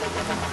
Música